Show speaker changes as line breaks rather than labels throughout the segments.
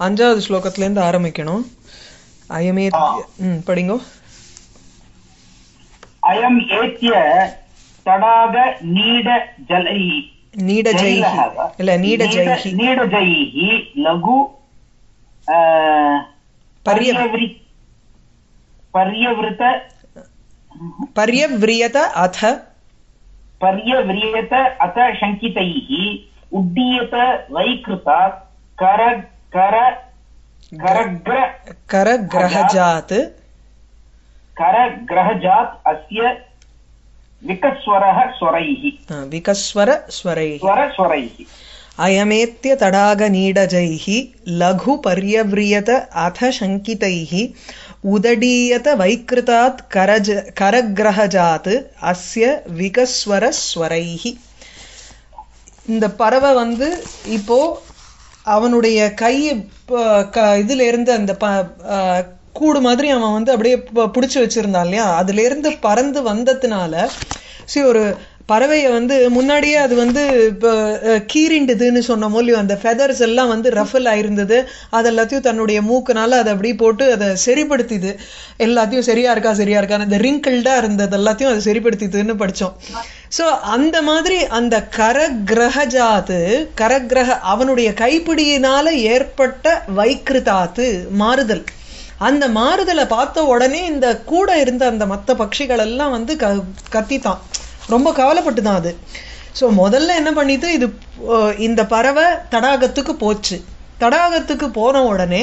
அஞ்சாவது ஸ்லோகத்துலேருந்து ஆரம்பிக்கணும் அயமே ம் படிங்கோ
अयम् एत्य तडाग नीड जलैः
நீடஜைஹி இல்ல நீடஜைஹி
नीडजैः लघु अ,
पर्य-
पर्यवृ- पर्यवृत
பர்யவ்ரியத அத
पर्यव्रियत अथ शङ्कितैः उड्डीयत वैकृता कर कर करग्र
கரகிரகஜாத்
करग्रहजात् अस्य विकस्वरः स्वरैः
ஆ, விகஸ்வர ஸ்வரைஹி
स्वरस्वरैः
अयमेत्य तडागनीडजैः लघु पर्यव्रियत अथ शङ्कितैः उदडीयत वैकृतात् करज करग्रहजात् अस्य विकस्वरस्वरैः இந்த பறவை வந்து இப்போ அவனுடைய கை ப- க- இதுலேருந்து அந்த ப கூடு மாதிரி அவன் வந்து அப்படியே பிடிச்சி பிடிச்சு வச்சிருந்தான் இல்லையா? அதுலேருந்து பறந்து வந்ததுனால சரி ஒரு பறவையை வந்து முன்னாடியே அது வந்து இப்போ கீரிண்டுதுன்னு கீறிண்டுதுன்னு சொன்ன மூலியம் அந்த ஃபெதர்ஸ் எல்லாம் வந்து ரஃபல் ஆயிருந்தது. அது எல்லாத்தையும் தன்னுடைய மூக்குனால அதை அப்படியே போட்டு அதை சரிப்படுத்திது. எல்லாத்தையும் சரியா இருக்கா சரியா இருக்கா இந்த ரிங்கிள்டாக இருந்தது எல்லாத்தையும் அது சரிப்படுத்திதுன்னு படித்தோம் ஸோ அந்த மாதிரி அந்த கரகிரகஜாத்து கரகிரக அவனுடைய கைப்பிடியினால ஏற்பட்ட வைக்கிருதாத்து மாறுதல். அந்த மாறுதலை பார்த்த உடனே இந்த கூட இருந்த அந்த மற்ற பட்சிகள் எல்லாம் வந்து க கத்தித்தான். ரொம்ப கவலைப்பட்டு தான் அது. ஸோ முதல்ல என்ன பண்ணிட்டு இது இந்த பறவை தடாகத்துக்கு போச்சு. தடாகத்துக்கு போன உடனே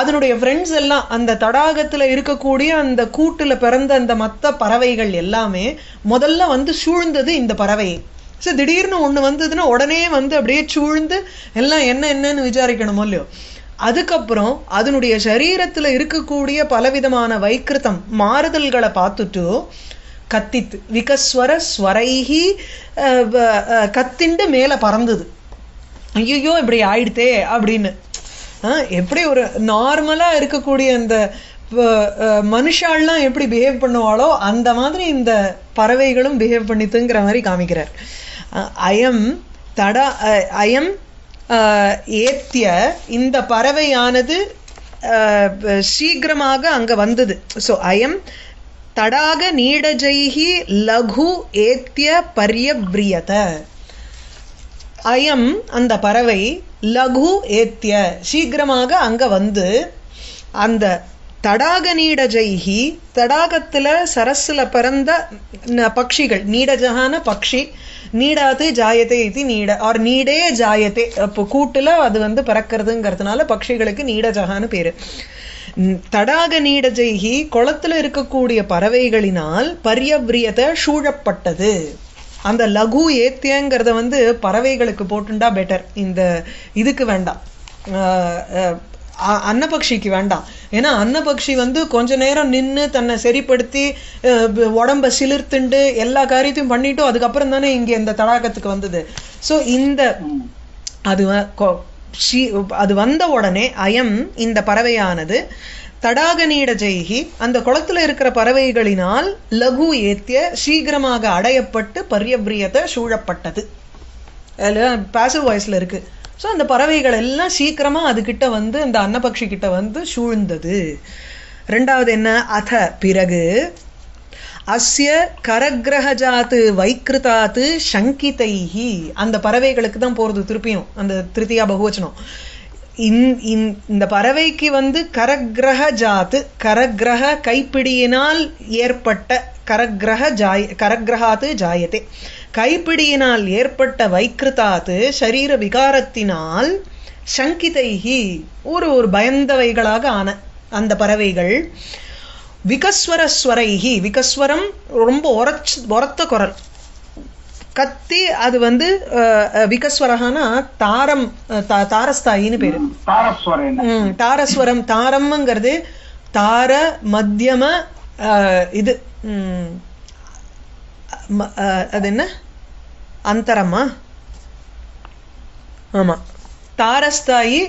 அதனுடைய ஃப்ரெண்ட்ஸ் எல்லாம் அந்த தடாகத்தில் இருக்கக்கூடிய அந்த கூட்டில் பிறந்த அந்த மற்ற பறவைகள் எல்லாமே முதல்ல வந்து சூழ்ந்தது இந்த பறவையை. ஸோ திடீர்னு ஒன்று வந்ததுன்னா உடனே வந்து அப்படியே சூழ்ந்து எல்லாம் என்ன என்னன்னு விசாரிக்கணுமோ இல்லையோ. அதுக்கப்புறம் அதனுடைய சரீரத்தில் இருக்கக்கூடிய பலவிதமான வைக்கிருத்தம் மாறுதல்களை பார்த்துட்டு கத்தித்து. விகஸ்வர ஸ்வரைஹி கத்திண்டு மேலே பறந்தது. ஐயோ இப்படி ஆயிடுதே அப்படின்னு. எப்படி ஒரு நார்மலாக இருக்கக்கூடிய அந்த வ- மனுஷாள்லாம் எப்படி பிஹேவ் பண்ணுவாளோ அந்த மாதிரி இந்த பறவைகளும் பிஹேவ் பண்ணித்துங்கிற மாதிரி காமிக்கிறார். அயம் தடா அயம் ஏத்திய இந்த பறவையானது சீக்கிரமாக அங்கே வந்தது. ஸோ அயம் தடாக நீடஜைஹி லகு ஏத்திய பரியவ்ரியத அயம் அந்த பறவை லகு ஏத்திய. சீக்கிரமாக அங்கே வந்து அந்த தடாக நீடஜைஹி தடாகத்தில் சரஸில் பிறந்த ந- பக்ஷிகள் நீடஜகான பக்ஷி நீடாது ஜாயத்தை இது நீட ஆர் நீடே ஜாயத்தே அப்போ கூட்டில் அது வந்து பிறக்கிறதுங்கிறதுனால பக்ஷிகளுக்கு நீடஜகான்னு பேர். தடாக நீடஜைகி குளத்துல இருக்கக்கூடிய பறவைகளினால் பரியவ்ரியத சூழப்பட்டது. அந்த லகு ஏத்தியங்கிறத வந்து பறவைகளுக்கு போட்டுண்டா பெட்டர் இந்த இதுக்கு வேண்டாம். அன்னபக்ஷிக்கு வேண்டாம். ஏன்னா அன்னபக்ஷி வந்து கொஞ்ச நேரம் நின்னு தன்னை சரிப்படுத்தி உடம்ப சிலிர்த்துண்டு எல்லா காரியத்தையும் பண்ணிட்டு அதுக்கப்புறம் தானே இங்க இந்த தடாகத்துக்கு வந்தது. சோ இந்த அது ஷீ- அது வந்த உடனே அயம் இந்த பறவையானது தடாக ஜெய்கி அந்த குளத்தில் இருக்கிற பறவைகளினால் லகு ஏத்திய சீக்கிரமாக அடையப்பட்டு பரியப்ரியத்தை சூழப்பட்டது. பேசிவ் வாய்ஸில் இருக்கு. ஸோ அந்த பறவைகள் எல்லாம் சீக்கிரமாக அதுகிட்ட வந்து அந்த அன்னபக்ஷி கிட்ட வந்து சூழ்ந்தது. ரெண்டாவது என்ன? அத. பிறகு அஸ்ய கரகிரகஜாத்து வைக்கிருதாத்து சங்கிதைஹி. அந்த பறவைகளுக்கு தான் போகிறது திருப்பியும் அந்த திருத்தியா பகுவச்சனம். இந்- இந்த பறவைக்கு வந்து கரகிரக ஜாத்து கரகிரக கைப்பிடியினால் ஏற்பட்ட கரகிரக ஜாய் கரகிரகாத்து ஜாயத்தே. கைப்பிடியினால் ஏற்பட்ட வைக்கிருதாத்து சரீர விகாரத்தினால் சங்கிதைஹி. ஒரு ஒரு பயந்தவைகளாக ஆன அந்த பறவைகள் விகஸ்வரஸ்வரைகி விகஸ்வரம் ரொம்ப உரச் உரத்த குரல். கத்தி அது வந்து விகஸ்வரகானா தாரம் தாரஸ்தாயின்னு பேரு. தாரஸ்வரம் தாரம்ங்கிறது தார மத்தியம இது அது என்ன அந்தரமா? ஆமா. தாரஸ்தாயி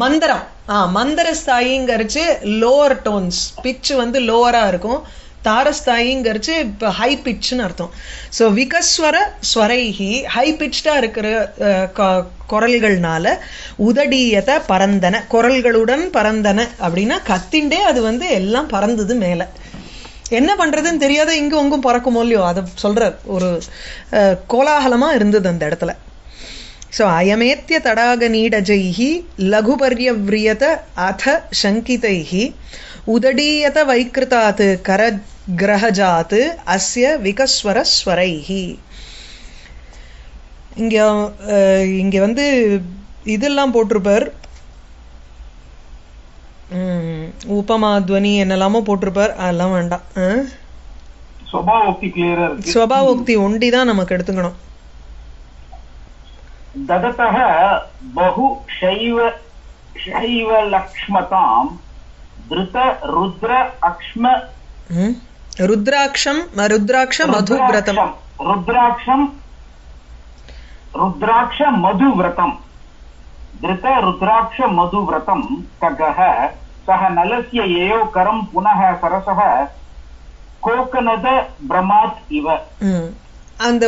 மந்தரம். ஆ மந்திர ஸ்தாயிங்கரிச்சு லோவர் டோன்ஸ் பிச்சு வந்து லோவராக இருக்கும். தாரஸ்தாயிங்கரிச்சு இப்போ ஹை பிட்ச்னு அர்த்தம். ஸோ விகஸ்வர ஸ்வரைஹி ஹை பிட்ச்டாக இருக்கிற க- குரல்கள்னால உதடியத பரந்தன குரல்களுடன் பரந்தன அப்படின்னா கத்திண்டே அது வந்து எல்லாம் பறந்தது மேலே. என்ன பண்ணுறதுன்னு தெரியாத இங்கும் அங்கும் பறக்குமோ இல்லையோ? அதை சொல்கிறார் ஒரு கோலாகலமாக இருந்தது அந்த இடத்துல. ஸோ அயமேத்திய தடாக நீடஜைஹி லகுபர்யவ்ரியத அத சங்கிதைஹி உதடீயத வைக்கிருதாத் கரகிரகஜாத் அஸ்ய விகஸ்வர ஸ்வரைஹி இங்க இங்க வந்து இதெல்லாம் போட்டிருப்பார். உம், உபமா துவனி என்னெல்லாமோ போட்டிருப்பார். அதெல்லாம் வேண்டாம். ஸ்வபாவோக்தி ஒண்டி தான் நமக்கு எடுத்துக்கணும்.
ददतः बहु शैव शैवलक्ष्मताम् धृत रुद्र अक्ष्म
ம். ருத்ராட்சம் ருத்ராட்ச மதுவிரதம்
रुद्राक्षम् रुद्राक्ष मधुव्रतम् धृत रुद्राक्ष मधुव्रतम् खगः सः नलस्य ययो करम् पुनः सरसः कोकनद भ्रमात् इव
ம். அந்த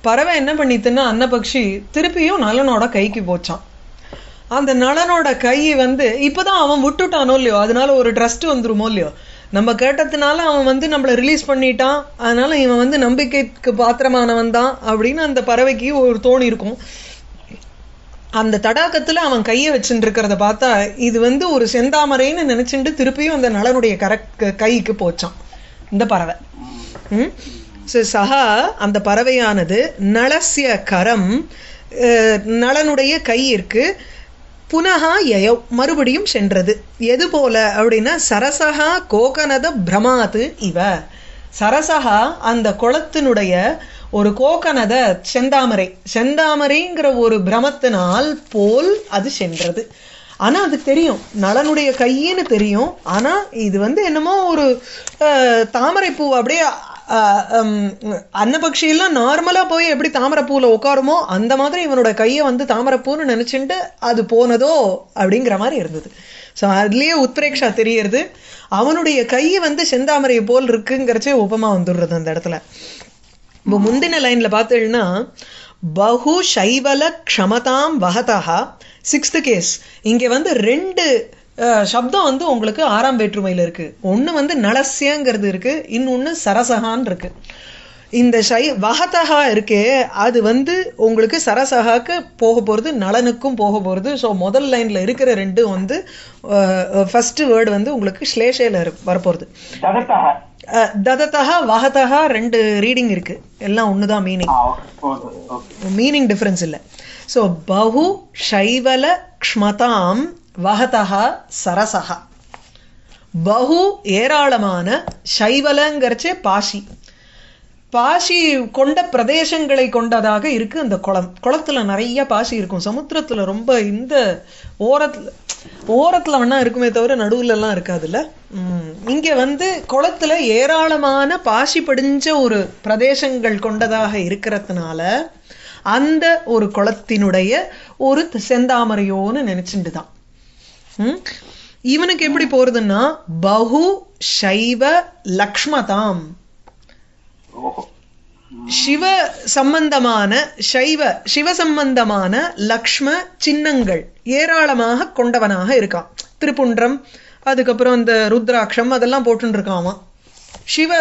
பறவை என்ன பண்ணித்துன்னா அன்னபக்ஷி திருப்பியும் நலனோட கைக்கு போச்சான் அந்த நலனோட கை வந்து இப்போதான் அவன் விட்டுட்டானோ இல்லையோ? அதனால ஒரு ட்ரஸ்ட் வந்துருமோ இல்லையோ? நம்ம கேட்டதுனால அவன் வந்து நம்மள ரிலீஸ் பண்ணிட்டான். அதனால இவன் வந்து நம்பிக்கைக்கு பாத்திரமானவன் தான் அப்படின்னு அந்த பறவைக்கு ஒரு தோணி இருக்கும். அந்த தடாகத்தில் அவன் கையை வச்சுட்டு இருக்கிறத பார்த்தா இது வந்து ஒரு செந்தாமரைன்னு நினைச்சுட்டு திருப்பியும் அந்த நலனுடைய கர கைக்கு போச்சான் இந்த பறவை. ம்? ஸோ சஹா அந்த பறவையானது நளசிய கரம் நலனுடைய கை கையிற்கு புனகா யயோ மறுபடியும் சென்றது. எது போல அப்படின்னா சரசகா கோகனத பிரமாத்து இவ. சரசகா அந்த குளத்தினுடைய ஒரு கோகனத செந்தாமரை. செந்தாமரைங்கிற ஒரு பிரமத்தினால் போல் அது சென்றது. ஆனால் அது தெரியும். நலனுடைய கையின்னு தெரியும். ஆனால் இது வந்து என்னமோ ஒரு தாமரைப்பூ அப்படியே அன்னபக்ஷியெல்லாம் நார்மலாக போய் எப்படி தாமரைப்பூவில் உட்காருமோ அந்த மாதிரி இவனோட கையை வந்து தாமரைப்பூன்னு நினச்சிட்டு அது போனதோ அப்படிங்கிற மாதிரி இருந்தது. ஸோ அதுலேயே உத்பிரேக்ஷா தெரியறது. அவனுடைய கை வந்து செந்தாமரை போல் இருக்குங்கிறச்சே உபமா வந்துடுறது அந்த இடத்துல. இப்போ முந்தின லைனில் பார்த்தீங்கன்னா பகு சைவல க்ஷமதாம் வகதா சிக்ஸ்த்து கேஸ் இங்கே வந்து ரெண்டு சப்தம் வந்து உங்களுக்கு ஆறாம் வேற்றுமையில் இருக்குது ஒன்று வந்து நலசியங்கிறது இருக்குது இன்னொன்று சரசகான் இருக்குது இந்த ஷை வகதகா இருக்கே அது வந்து உங்களுக்கு சரசகாக்கு போக போகிறது நலனுக்கும் போக போகிறது ஸோ முதல் லைனில் இருக்கிற ரெண்டும் வந்து ஃபஸ்ட்டு வேர்டு வந்து உங்களுக்கு ஸ்லேஷையில் வரப்போகிறது ததத்தகா வகதகா ரெண்டு ரீடிங் இருக்குது எல்லாம்
ஒன்று தான் மீனிங்
மீனிங் டிஃப்ரென்ஸ் இல்லை. ஸோ பகு ஷைவல க்ஷ்மதாம் வஹதஹா சரசஹா. பகு ஏராளமான சைவலங்கிறச்சே பாசி பாசி கொண்ட பிரதேசங்களை கொண்டதாக இருக்குது அந்த குளம். குளத்தில் நிறைய பாசி இருக்கும். சமுத்திரத்தில் ரொம்ப இந்த ஓரத்தில் ஓரத்தில் வேணா இருக்குமே தவிர நடுவில்லாம் இருக்காதுல்ல. இங்கே வந்து குளத்தில் ஏராளமான பாசி படிஞ்ச ஒரு பிரதேசங்கள் கொண்டதாக இருக்கிறதுனால அந்த ஒரு குளத்தினுடைய ஒரு செந்தாமரையோன்னு நினச்சிட்டு தான் இவனுக்கு எப்படி போறதுன்னா பகு சைவ லக்ஷ்மதாம். சிவ சம்பந்தமான சைவ சிவ சம்பந்தமான லக்ஷ்ம சின்னங்கள் ஏராளமாக கொண்டவனாக இருக்கான். திருப்புன்றம் அதுக்கப்புறம் இந்த ருத்ராட்சம் அதெல்லாம் அவன். சிவ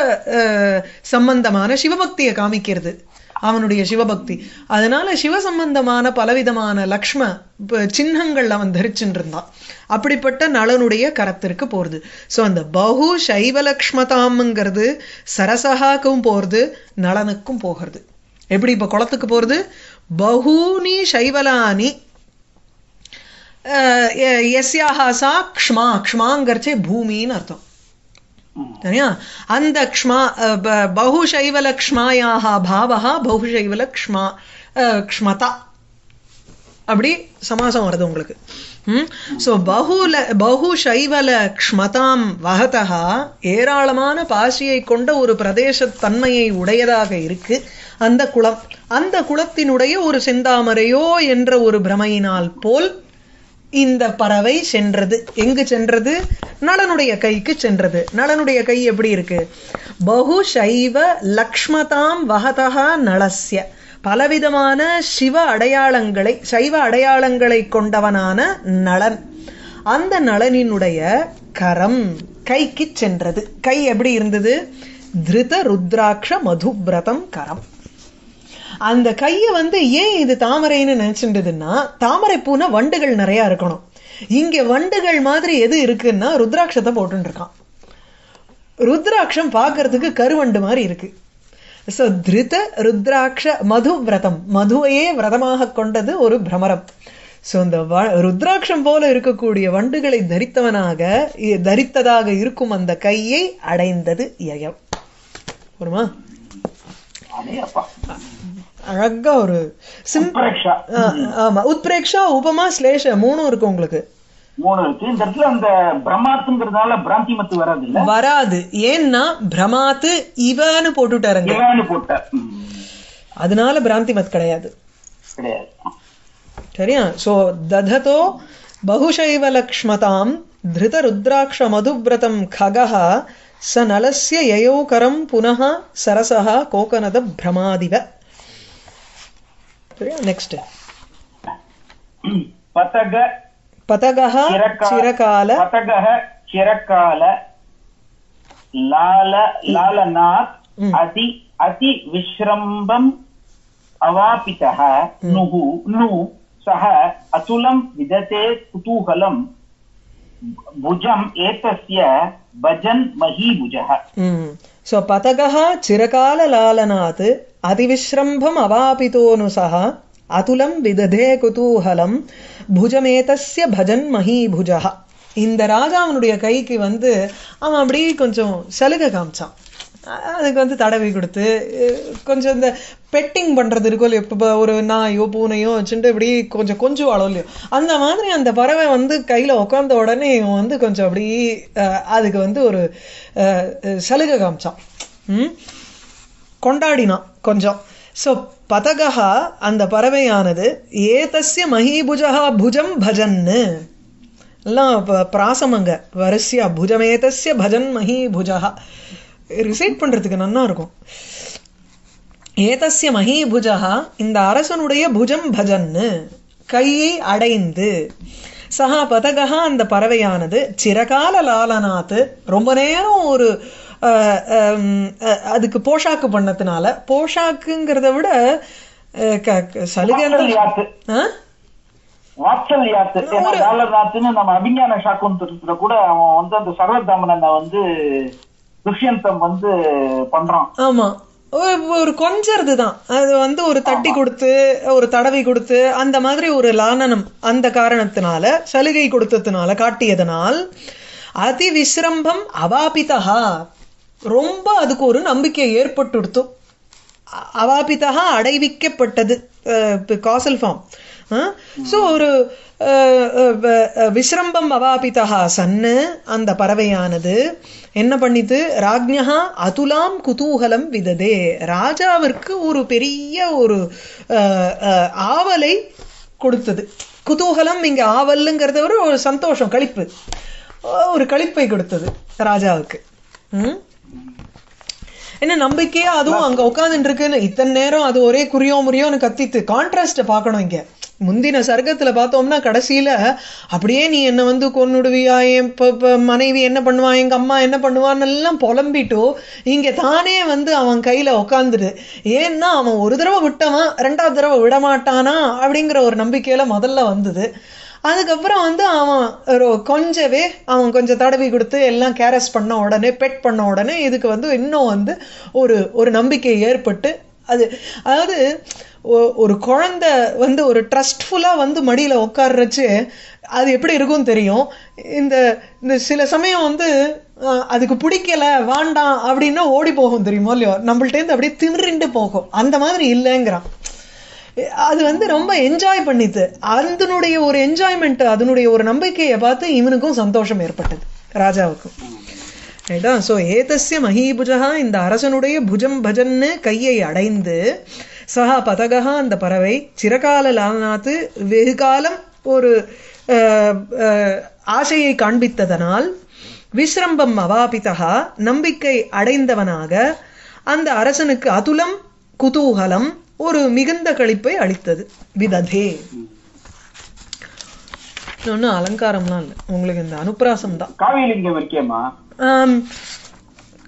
சம்பந்தமான சிவபக்தியை காமிக்கிறது. அவனுடைய சிவபக்தி. அதனால சிவ சம்பந்தமான பலவிதமான லக்ஷ்ம சின்னங்கள் அவன் தரிச்சுட்டு இருந்தான் அப்படிப்பட்ட நலனுடைய கரத்திற்கு போறது. சோ அந்த பகு சைவலக்ஷ்மதாம்ங்கிறது சரசகாக்கும் போறது நலனுக்கும் போகிறது. எப்படி இப்ப குளத்துக்கு போறது? பகூனி சைவலானி அஹ், எஸ்யாஹா சா க்ஷ்மா க்ஷ்மாங்கிறச்சே பூமின்னு அர்த்தம். அந்த க்ஷ்மா அஹ், ப- பாவகா க்ஷ்மதா. அப்படி சமாசம் வருது உங்களுக்கு. ஸோ பகுல பகு சைவல க்ஷ்மதாம் வகதா ஏராளமான பாசியை கொண்ட ஒரு பிரதேச தன்மையை உடையதாக இருக்கு. அந்த குளம் அந்த குளத்தினுடைய ஒரு செந்தாமரையோ என்ற ஒரு பிரமையினால் போல் இந்த பறவை சென்றது. எங்கு சென்றது? நளனுடைய கைக்கு சென்றது. நலனுடைய கை எப்படி இருக்கு? பகு சைவ லக்ஷ்மதாம் வகதா நலசிய பலவிதமான சிவ அடையாளங்களை சைவ அடையாளங்களை கொண்டவனான நளன் அந்த நளனினுடைய கரம் கைக்கு சென்றது. கை எப்படி இருந்தது? திருத ருத்ராட்ச மதுபிரதம் கரம். அந்த கையை வந்து ஏன் இது தாமரைன்னு நினைச்சுட்டதுன்னா தாமரை பூனா வண்டுகள் நிறையா இருக்கணும். இங்கே வண்டுகள் மாதிரி எது இருக்குன்னா ருத்ராட்சத்தை போட்டுருக்கான். ருத்ராட்சம் பார்க்கறதுக்கு கருவண்டு மாதிரி இருக்கு. ஸோ திருத ருத்ராட்ச மது விரதம். மதுவையே விரதமாக கொண்டது ஒரு பிரமரம். ஸோ இந்த வ- ருத்ராட்சம் போல இருக்கக்கூடிய வண்டுகளை தரித்தவனாக தரித்ததாக இருக்கும் அந்த கையை அடைந்தது யயம். வருமா அழகா ஒரு ஆமா. உத்பிரேக்ஷா உபமா ஸ்லேஷ மூணும் இருக்கு உங்களுக்கு?
மூணு இருக்கு. இந்த இடத்துல அந்த பிரம்மாத்துங்கிறதுனால பிராந்தி மத்து வராது. இல்ல
வராது ஏன்னா பிரமாத்து இவன்னு போட்டுட்டாருங்க.
இவன்னு போட்ட. ம்.
அதனால பிராந்திமத் கிடையாது.
கிடையாது.
சரியா? சோ தததோ பகுஷைவ லக்ஷ்மதாம் धृतरुद्राक्षमधुव्रतं खगः स नलस्य ययौकरं पुनः सरसः कोकनदभ्रमादिव
नेक्स्ट्
पतग
पतगः
चिरकाल
पतगः चिरकाल लाल लालनात् अति अतिविश्रम्बम् अवापितः नुः नु सः अतुलं विदते कुतूहलम्। भुजम् एतस्य भजन् महीभुजः
ம் ஸோ பதகः चिरकाललालनात् அதிவிஸ்ரம்பம் அவாபிதோனுசः அதுலம் விததே குதூஹலம் புஜமேதஸ்ய பஜன் மஹீபுஜः இந்த ராஜாவனுடைய கைக்கு வந்து அவன் அப்படியே கொஞ்சம் சலுகை காமிச்சான் அ- அதுக்கு வந்து தடவி கொடுத்து கொஞ்சம் இந்த பெட்டிங் பண்ணுறது இருக்கும் இல்லையோ இப்போ ஒரு நாயோ பூனையோ வச்சுட்டு இப்படி கொஞ்சம் கொஞ்சம் வாழோ இல்லையோ அந்த மாதிரி அந்த பறவை வந்து கையில் உட்காந்த உடனே இவன் வந்து கொஞ்சம் அப்படி அதுக்கு வந்து ஒரு சலுகை காமிச்சான். கொண்டாடினான் கொஞ்சம். ஸோ பதகா அந்த பறவையானது ஏதஸ்ய மஹீபுஜா புஜம் பஜன்னு. எல்லாம் ப- பிராசமங்க வரிசையா புஜமேதஸ்ய பஜன் மஹீபுஜா ரிசைட் பண்றதுக்கு நன்னா இருக்கும். ஏதஸ்ய மஹீபுஜா இந்த அரசனுடைய புஜம் பஜன்னு கையை அடைந்து சஹா பதகா அந்த பறவையானது சிறகால லாலனாத்து ரொம்ப நேரம் ஒரு அதுக்கு போஷாக்கு பண்ணதுனால போஷாக்குங்கிறத விட சலுகை
வாத்சல்யாத்து ஏன்னா டாலர்நாத்துன்னு நம்ம அபிஞான கூட அவன் வந்து அந்த சர்வதாமனனை வந்து துஷ்யந்தம் வந்து பண்றான்.
ஆமா. ஒரு- கொஞ்சறது தான். அது வந்து ஒரு தட்டி கொடுத்து ஒரு தடவி கொடுத்து அந்த மாதிரி ஒரு லானனம் அந்த காரணத்தினால சலுகை கொடுத்ததுனால காட்டியதனால் அதி விஸ்ரம்பம் அவாபிதா ரொம்ப அதுக்கு ஒரு நம்பிக்கை ஏற்பட்டுடுத்து அ- அவாபிதா அடைவிக்கப்பட்டது காசல் ஃபார்ம். ஸோ ஒரு விஸ்ரம்பம் அவாபிதா சன்னு அந்த பறவையானது என்ன பண்ணித்து ராஜ்ஞா அதுலாம் குதூகலம் விததே. ராஜாவிற்கு ஒரு பெரிய ஒரு ஆவலை கொடுத்தது. குதூகலம் இங்க ஆவல்ங்கிறத விட ஒரு சந்தோஷம் களிப்பு. ஒரு களிப்பை கொடுத்தது ராஜாவுக்கு. என்ன நம்பிக்கையா அதுவும் அங்க உட்காந்துட்டு இருக்குன்னு இத்தனை நேரம் அது ஒரே குறியோ முறியோன்னு கத்தித்து கான்ட்ராஸ்ட பார்க்கணும் இங்க. முந்தின சர்க்கத்தில் பார்த்தோம்னா கடைசியில் அப்படியே நீ என்னை வந்து கொன்னுடுவியா? என் இப்போ இப்போ மனைவி என்ன பண்ணுவா? எங்கள் அம்மா என்ன பண்ணுவான்னு எல்லாம் புலம்பிட்டோ இங்கே தானே வந்து அவன் கையில் உட்காந்துடு ஏன்னா அவன் ஒரு தடவை விட்டவன் ரெண்டாவது தடவை விடமாட்டானா? அப்படிங்கிற ஒரு நம்பிக்கையில் முதல்ல வந்தது. அதுக்கப்புறம் வந்து அவன் ஒரு- கொஞ்சவே அவன் கொஞ்சம் தடவி கொடுத்து எல்லாம் கேரஸ் பண்ண உடனே பெட் பண்ண உடனே இதுக்கு வந்து இன்னும் வந்து ஒரு ஒரு நம்பிக்கை ஏற்பட்டு அது அதாவது ஒ- ஒரு குழந்தை வந்து ஒரு ட்ரஸ்ட்ஃபுல்லாக வந்து மடியில் உட்கார்றச்சு அது எப்படி இருக்கும் தெரியும்? இந்த இந்த சில சமயம் வந்து அதுக்கு பிடிக்கல வேண்டாம் அப்படின்னா ஓடி போகும் தெரியுமோ இல்லையோ? நம்மள்ட்டேருந்து அப்படியே திமிரிண்டு போகும். அந்த மாதிரி இல்லைங்கிறான். அது வந்து ரொம்ப என்ஜாய் பண்ணித்து அதனுடைய ஒரு என்ஜாய்மெண்ட் அதனுடைய ஒரு நம்பிக்கையை பார்த்து இவனுக்கும் சந்தோஷம் ஏற்பட்டது ராஜாவுக்கும். ரைட்டா சோ ஏதஸ்ய மஹீபுஜா இந்த அரசனுடைய புஜம் பஜன்னு கையை அடைந்து சஹா பதகா அந்த பறவை சிறகால லானாத்து வெகு காலம் ஒரு ஆசையை காண்பித்ததனால் விஸ்ரம்பம் அவாபிதா நம்பிக்கை அடைந்தவனாக அந்த அரசனுக்கு அதுலம் குதூகலம் ஒரு மிகுந்த களிப்பை அளித்தது. விததே. ஒன்றும் அலங்காரம்லாம் இல்லை. உங்களுக்கு இந்த அனுப்பிராசம் தான்
காவியலிங்கம் இருக்கேம்மா
ஆம்,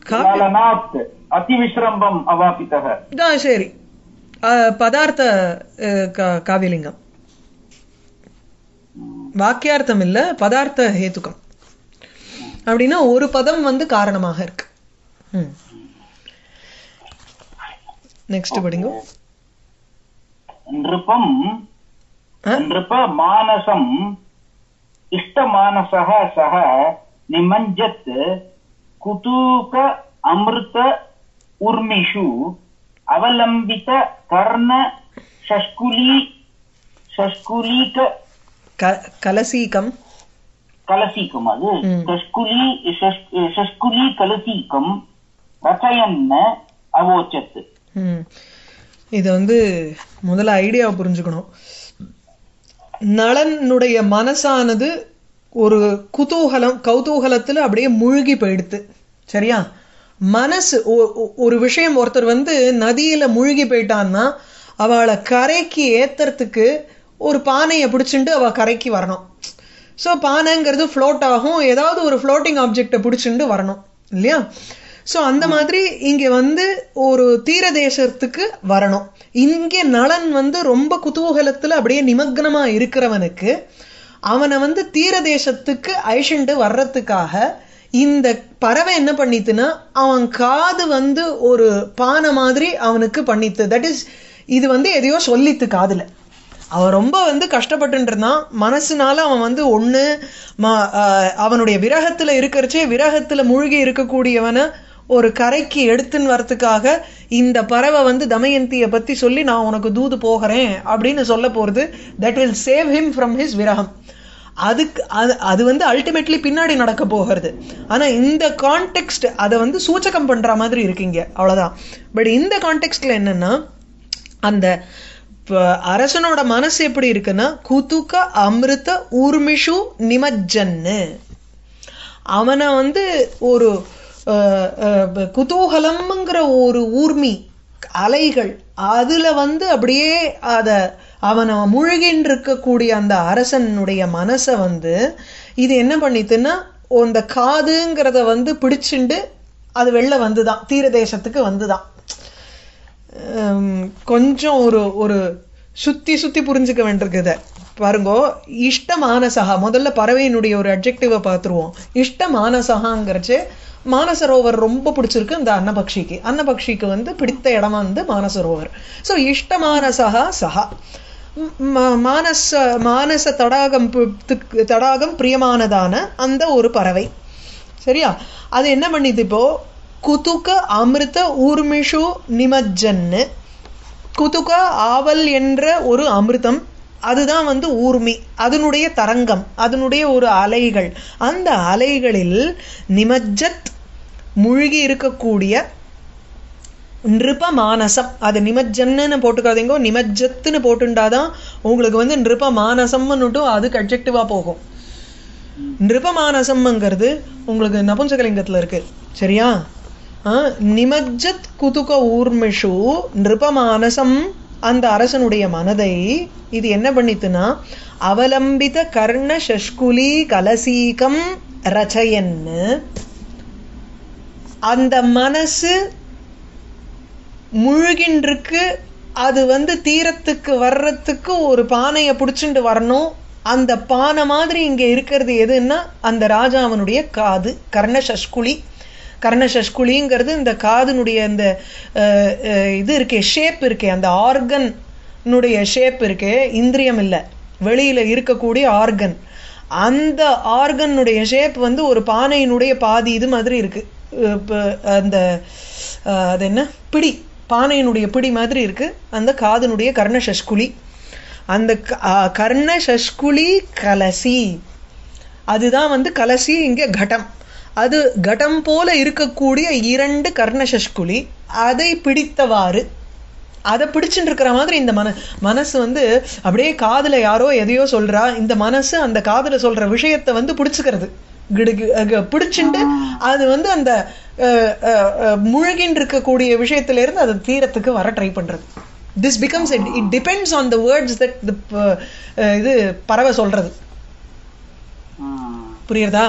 கா-
லாலனாத் அதி விஸ்ரம்பம் அவாபித்தக
ஆ, சரி பதார்த்த காவியலிங்கம். வாக்கியார்த்தம் இல்ல பதார்த்த ஹேத்துக்கம். அப்படின்னா ஒரு பதம் வந்து காரணமாக இருக்கு. நெக்ஸ்ட் படிங்க.
நிருப்பம்
ஆ?
நிருப்ப மானசம் இஷ்டமானசः சக நிமஞ்சத் குதூக அமிர்த உர்மிஷு அவலம்பித கர்ண ஷஷ்குலி ஷஷ்குலீக
கலசீகம்
கலசீக்கம் அது. ஷஷ்குலி ஷஷ்- ஷஷ்குலி கலசீக்கம் ரச்சயன் அவோச்சத்
ம். இது வந்து முதல்ல ஐடியாவை புரிஞ்சுக்கணும் நளனுடைய மனசானது ஒரு குதூகலம் கௌதூகலத்துல அப்படியே மூழ்கி போயிடுத்து. சரியா? மனசு ஒரு விஷயம் ஒருத்தர் வந்து நதியில மூழ்கி போயிட்டான்னா அவளை கரைக்கு ஏத்துறதுக்கு ஒரு பானையை பிடிச்சிட்டு அவ கரைக்கு வரணும். ஸோ பானைங்கிறது ஃப்ளோட் ஆகும். ஏதாவது ஒரு ஃப்ளோட்டிங் ஆப்ஜெக்டை பிடிச்சிட்டு வரணும். இல்லையா? ஸோ அந்த மாதிரி இங்க வந்து ஒரு தீர தேசத்துக்கு வரணும். இங்கே நளன் வந்து ரொம்ப குதூகலத்துல அப்படியே நிமக்னமா இருக்கிறவனுக்கு அவனை வந்து தீர தேசத்துக்கு அழிச்சுண்டு வர்றதுக்காக இந்த பறவை என்ன பண்ணித்துன்னா அவன் காது வந்து ஒரு பானை மாதிரி அவனுக்கு பண்ணித்து தட் இஸ் இது வந்து எதையோ சொல்லித்து காதில். அவன் ரொம்ப வந்து கஷ்டப்பட்டு மனசுனால அவன் வந்து ஒன்று ம- அவனுடைய விரகத்தில் இருக்கிறச்சே விரகத்தில் மூழ்கி இருக்கக்கூடியவனை ஒரு கரைக்கு எடுத்துன்னு வரத்துக்காக இந்த பறவை வந்து தமயந்தியை பற்றி சொல்லி நான் உனக்கு தூது போகிறேன் அப்படின்னு சொல்ல போகிறது that will save him from his விரகம். அதுக்கு அது அது வந்து அல்டிமேட்லி பின்னாடி நடக்க போகிறது. ஆனால் இந்த கான்டெக்ஸ்ட் அதை வந்து சூச்சகம் பண்ணுற மாதிரி இருக்கீங்க அவ்வளோதான் பட் இந்த கான்டெக்ஸ்ட்ல என்னென்னா அந்த அரசனோட மனசு எப்படி இருக்குன்னா குதுக அமிர்த ஊர்மிஷு நிமஜ்ஜன்னு. அவனை வந்து ஒரு குதூகலம்ங்கிற ஒரு ஊர்மி அலைகள் அதுல வந்து அப்படியே அதை அவனை முழுகின்னு இருக்கக்கூடிய அந்த அரசனுடைய மனசை வந்து இது என்ன பண்ணித்துன்னா அந்த காதுங்கிறத வந்து பிடிச்சிண்டு அது வெளில வந்துதான் தீரதேசத்துக்கு வந்துதான். கொஞ்சம் ஒரு ஒரு சுத்தி சுத்தி புரிஞ்சுக்க வேண்டியிருக்குது. பாருங்கோ இஷ்டமானசகா முதல்ல பறவையினுடைய ஒரு அப்ஜெக்டிவை பார்த்துருவோம். இஷ்டமானசகாங்கிறச்சு மானசரோவர் ரொம்ப பிடிச்சிருக்கு இந்த அன்னபக்ஷிக்கு. அன்னபக்ஷிக்கு வந்து பிடித்த இடமா வந்து மானசரோவர். ஸோ இஷ்டமானசகா சகா. ம- மானச மானச தடாகம் தடாகம் பிரியமானதான அந்த ஒரு பறவை. சரியா? அது என்ன பண்ணிது இப்போ? குதுக அமிர்த ஊர்மிஷு நிமஜ்ஜன்னு. குதுக ஆவல் என்ற ஒரு அமிர்தம் அதுதான் வந்து ஊர்மி அதனுடைய தரங்கம் அதனுடைய ஒரு அலைகள். அந்த அலைகளில் நிமஜ்ஜத் மூழ்கி இருக்கக்கூடிய நிருப மானசம். அது நிமஜ்ஜன்னு போட்டுக்காதீங்க நிமஜ்ஜத்துன்னு போட்டுண்டாதான் உங்களுக்கு வந்து நிருப மானசம்னுட்டும் அதுக்கு அப்ஜெக்டிவாக போகும். நிருபமானசம்ங்கிறது உங்களுக்கு நபுஞ்சகலிங்கத்தில் இருக்கு. சரியா? ஆ, நிமஜ்ஜத் குதுக ஊர்மிஷு நிருபமானசம் அந்த அரசனுடைய மனதை இது என்ன பண்ணித்துன்னா அவலம்பித கர்ண சஷ்குலி கலசீகம் ரச்சயன்னு அந்த மனசு முழுகின்றிருக்கு அது வந்து தீரத்துக்கு வர்றதுக்கு ஒரு பானையை பிடிச்சிட்டு வரணும். அந்த பானை மாதிரி இங்கே இருக்கிறது எதுன்னா அந்த ராஜாவனுடைய காது கர்ண சஷ்குலி. கர்ண சஷ்குலிங்கிறது இந்த காதுனுடைய இந்த இது இருக்கே ஷேப் இருக்கே அந்த ஆர்கனுடைய ஷேப் இருக்கே இந்திரியம் இல்லை. வெளியில் இருக்கக்கூடிய ஆர்கன் அந்த ஆர்கனுடைய ஷேப் வந்து ஒரு பானையினுடைய பாதி இது மாதிரி இருக்கு. இப்போ அந்த அது என்ன? பிடி. பானையினுடைய பிடி மாதிரி இருக்கு. அந்த காதனுடைய கர்ண சஷ்குலி அந்த க- கர்ண சஷ்குழி கலசி. அதுதான் வந்து கலசி இங்கே கடம் அது கடம் போல இருக்கக்கூடிய இரண்டு கர்ண சஷ்குலி அதை பிடித்தவாறு அதை பிடிச்சுட்டு இருக்கிற மாதிரி இந்த மன மனசு வந்து அப்படியே காதுல யாரோ எதையோ சொல்றா இந்த மனசு அந்த காதுல சொல்ற விஷயத்தை வந்து பிடிச்சுக்கிறது. பிடிச்சுண்டு அது வந்து அந்த முழுகின்னு இருக்கக்கூடிய விஷயத்துல இருந்து அது தீரத்துக்கு வர ட்ரை பண்றது. This becomes it it depends on the words that இது பறவை சொல்றது. புரியுறதா?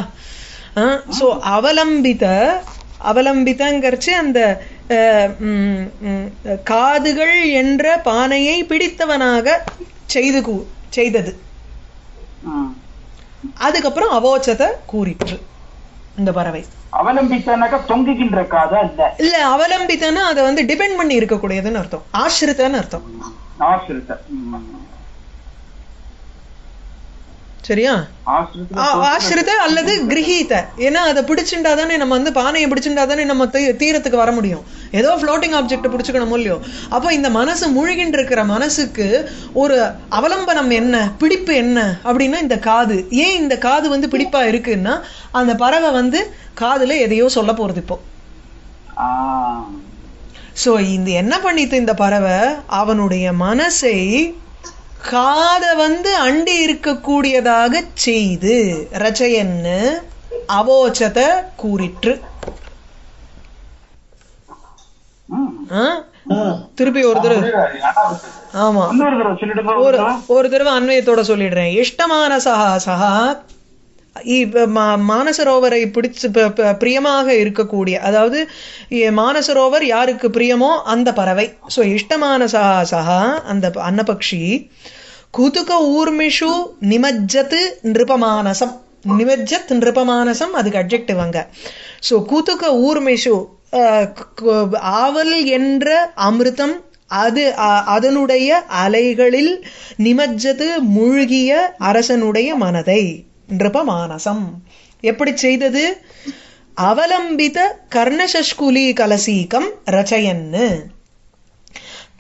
ஸோ அவலம்பித அவலம்பிதங்கிறச்சு அந்த காதுகள் என்ற பானையை பிடித்தவனாக செய்து செய்தது. அதுக்கப்புறம் அவோச்சத்தை கூறிற்று இந்த பறவை.
அவலம்பித்தானாக்கா தொங்குகின்ற காதா இல்ல
இல்ல அவலம்பித்தனா அதை வந்து டிபெண்ட் பண்ணி இருக்கக்கூடியதுன்னு அர்த்தம். ஆசிரித்தன்னு அர்த்தம்.
ஆசிரித்த.
சரியா?
ஆசிரித்த
அல்லது கிரகீத ஏன்னா அதை பிடிச்சுண்டா தானே நம்ம வந்து பானையை பிடிச்சுண்டா தானே நம்ம தீரத்துக்கு வர முடியும். ஏதோ ஃப்ளோட்டிங் ஆப்ஜெக்ட் பிடிச்சுக்கணும் இல்லையோ. அப்போ இந்த மனசு முழுகின்ற இருக்கிற மனசுக்கு ஒரு அவலம்பனம் என்ன? பிடிப்பு என்ன? அப்படின்னா இந்த காது. ஏன் இந்த காது வந்து பிடிப்பா இருக்குன்னா அந்த பறவை வந்து காதுல எதையோ சொல்ல போறது இப்போ. சோ இந்த என்ன பண்ணித்து இந்த பறவை? அவனுடைய மனசை காத வந்து அண்டி இருக்கக்கூடியதாக செய்து ரச்சையன்னு அவோச்சத கூறிற்று? திருப்பி ஒரு தடவை. ஆமா. ஒரு ஒரு தடவை அன்வயத்தோட சொல்லிடுறேன். இஷ்டமான சகா சகா மானசரோவரை பிடிச்சு ப- ப- பிரியமாக இருக்கக்கூடிய அதாவது மானசரோவர் யாருக்கு பிரியமோ அந்த பறவை. ஸோ இஷ்டமான சகா சகா அந்த அன்னபக்ஷி குதுக ஊர்மிஷு நிமஜ்ஜத் நிருபமானசம். நிமஜ்ஜத் நிருபமானசம் அதுக்கு அட்ஜெக்டிவ் அங்க. ஸோ குதுக ஊர்மிஷு ஆவல் என்ற அமிர்தம் அது அ- அதனுடைய அலைகளில் நிமஜ்ஜது மூழ்கிய அரசனுடைய மனதை. நிருபமானசம். எப்படி செய்தது? அவலம்பித கர்ணசஷ்குலி கலசீகம் ரச்சயன்னு